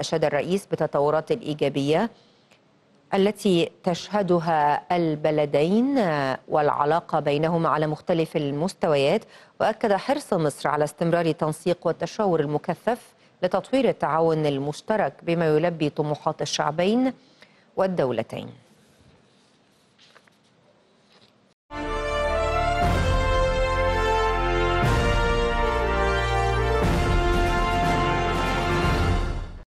أشاد الرئيس بتطورات الإيجابية التي تشهدها البلدين آه، والعلاقة بينهما على مختلف المستويات. وأكد حرص مصر على استمرار تنسيق والتشاور المكثف لتطوير التعاون المشترك بما يلبي طموحات الشعبين والدولتين.